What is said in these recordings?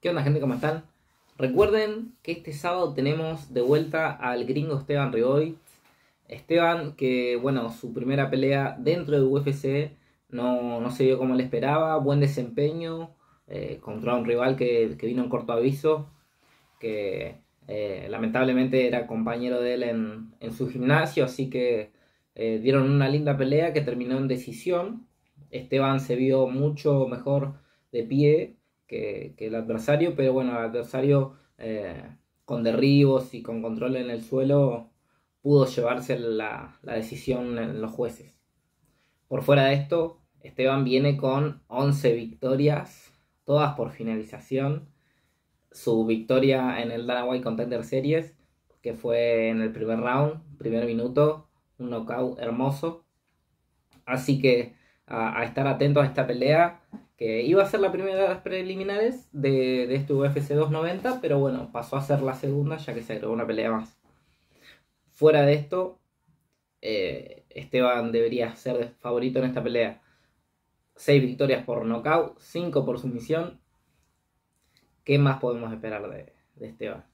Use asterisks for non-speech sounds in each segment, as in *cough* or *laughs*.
¿Qué onda gente? ¿Cómo están? Recuerden que este sábado tenemos de vuelta al gringo Esteban Riboy. Esteban que, bueno, su primera pelea dentro de UFC no, no se dio como le esperaba, buen desempeño eh, contra un rival que, vino en corto aviso, que eh, lamentablemente era compañero de él en, su gimnasio, así que eh, dieron una linda pelea que terminó en decisión. Esteban se vio mucho mejor de pie que, el adversario, pero bueno, el adversario con derribos y con control en el suelo pudo llevarse la, la decisión en los jueces. Por fuera de esto, Esteban viene con 11 victorias, todas por finalización. Su victoria en el Dana White Contender Series, que fue en el primer round, primer minuto, un knockout hermoso. Así que a, estar atentos a esta pelea, que iba a ser la primera de las preliminares de, este UFC 290, pero bueno, pasó a ser la segunda ya que se agregó una pelea más. Fuera de esto, eh, Esteban debería ser favorito en esta pelea. 6 victorias por nocaut, 5 por sumisión. ¿Qué más podemos esperar de, Esteban?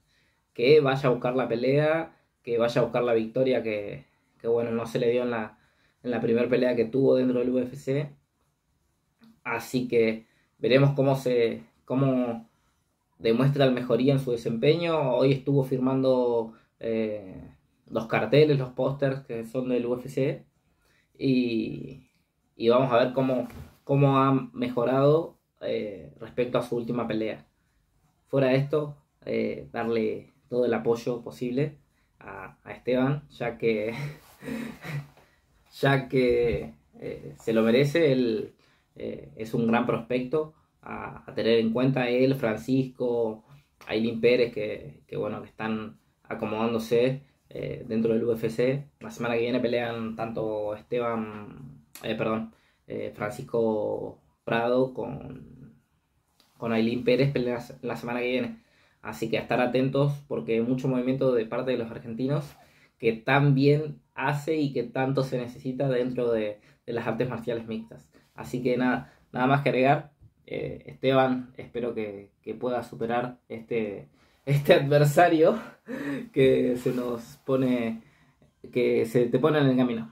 Que vaya a buscar la pelea, que vaya a buscar la victoria que, bueno, no se le dio en la, en la primera pelea que tuvo dentro del UFC. Así que veremos cómo se cómo demuestra la mejoría en su desempeño. Hoy estuvo firmando eh, los carteles, los pósters que son del UFC. Y, y vamos a ver cómo, cómo ha mejorado eh, respecto a su última pelea. Fuera de esto, eh, darle todo el apoyo posible a, Esteban, ya que, *laughs* *laughs* ya que eh, se lo merece, él es un gran prospecto a, tener en cuenta él, Francisco, Aileen Pérez, que, que, bueno, que están acomodándose dentro del UFC. La semana que viene pelean tanto Esteban, perdón, eh, Francisco Prado con, con Aileen Pérez la, semana que viene. Así que a estar atentos porque hay mucho movimiento de parte de los argentinos que tan bien hace y que tanto se necesita dentro de, las artes marciales mixtas. Así que nada, nada más que agregar. Eh, Esteban, espero que, pueda superar este, este adversario *laughs* que se nos pone, que se te pone en el camino.